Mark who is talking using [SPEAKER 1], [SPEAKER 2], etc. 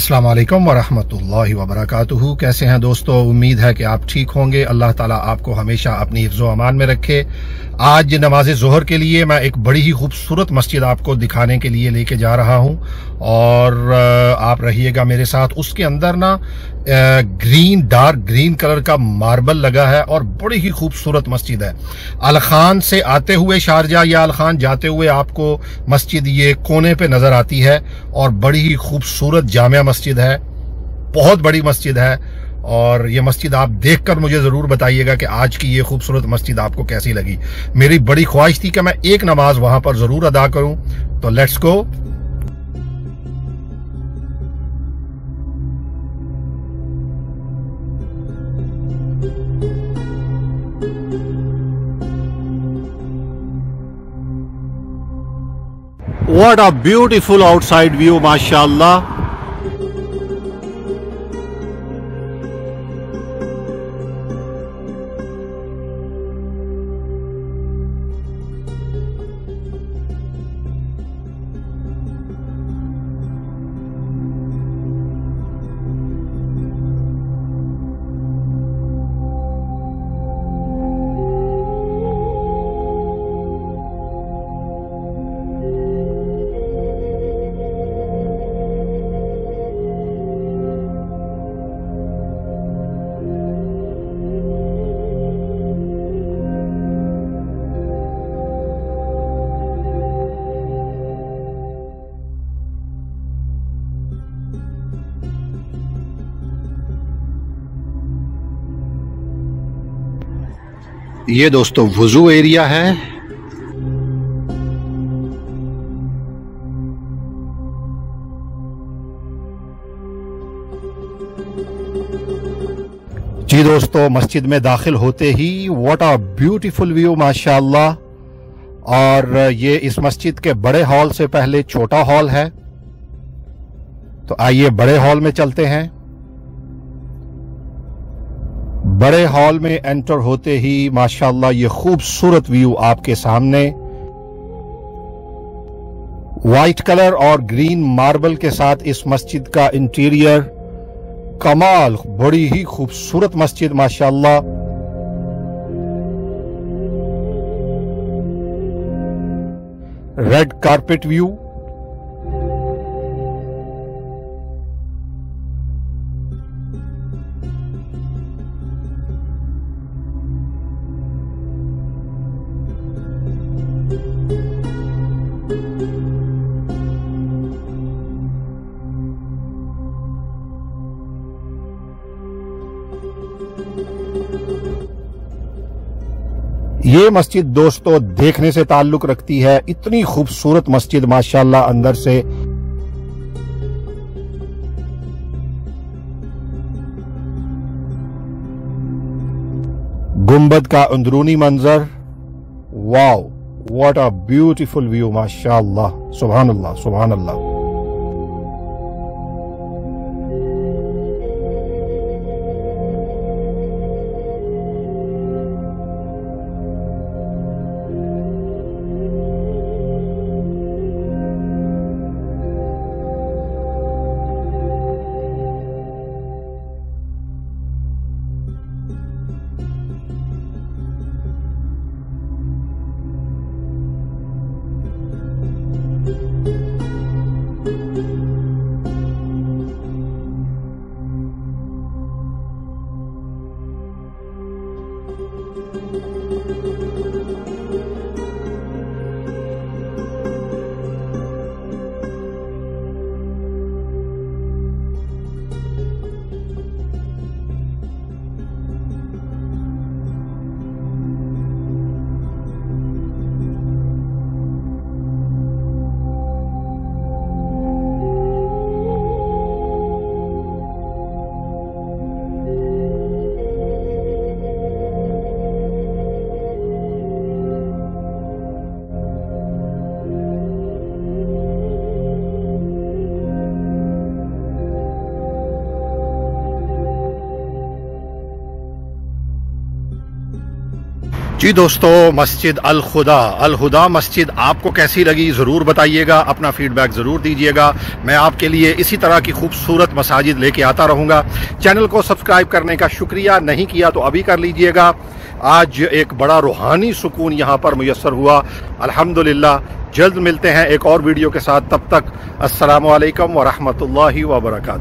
[SPEAKER 1] अस्सलाम वालेकुम वरहमतुल्लाहि वबरकातुहू कैसे हैं दोस्तों? उम्मीद है कि आप ठीक होंगे। अल्लाह ताला आपको हमेशा अपनी हिफ्ज़ अमान में रखे। आज नमाज़ जहर के लिए मैं एक बड़ी ही खूबसूरत मस्जिद आपको दिखाने के लिए लेके जा रहा हूँ। और आप रहिएगा मेरे साथ। उसके अंदर ना ग्रीन, डार्क ग्रीन कलर का मार्बल लगा है और बड़ी ही खूबसूरत मस्जिद है। अलखान से आते हुए शारजा, या अलखान जाते हुए आपको मस्जिद ये कोने पे नज़र आती है और बड़ी ही खूबसूरत जामिया मस्जिद है बहुत बड़ी मस्जिद है और ये मस्जिद आप देखकर मुझे ज़रूर बताइएगा कि आज की ये खूबसूरत मस्जिद आपको कैसी लगी मेरी बड़ी ख्वाहिश थी कि मैं एक नमाज़ वहाँ पर ज़रूर अदा करूँ तो let's go What a beautiful outside view, mashallah. ये दोस्तों, वज़ू एरिया है। जी दोस्तों, मस्जिद में दाखिल होते ही व्हाट अ ब्यूटीफुल व्यू माशाल्लाह। और ये इस मस्जिद के बड़े हॉल से पहले छोटा हॉल है। तो आइए बड़े हॉल में चलते हैं। बड़े हॉल में एंटर होते ही, माशाल्लाह, ये खूबसूरत व्यू आपके सामने। व्हाइट कलर और ग्रीन मार्बल के साथ इस मस्जिद का इंटीरियर कमाल, बड़ी ही खूबसूरत मस्जिद, माशाल्लाह। रेड कारपेट व्यू ये मस्जिद दोस्तों देखने से ताल्लुक रखती है। इतनी खूबसूरत मस्जिद, माशाल्लाह, अंदर से। गुंबद का अंदरूनी मंजर। Wow what a beautiful view माशाल्लाह सुबहान अल्लाह सुबहान अल्लाह जी दोस्तों, मस्जिद अल खुदा अल खुदा मस्जिद आपको कैसी लगी, ज़रूर बताइएगा, अपना फीडबैक ज़रूर दीजिएगा। मैं आपके लिए इसी तरह की खूबसूरत मसाजिद लेके आता रहूँगा। चैनल को सब्सक्राइब करने का शुक्रिया नहीं किया तो अभी कर लीजिएगा। आज एक बड़ा रूहानी सुकून यहाँ पर मैसर हुआ। अल्हम्दुलिल्लाह, जल्द मिलते हैं एक और वीडियो के साथ। तब तक असलकम वरहमल वर्का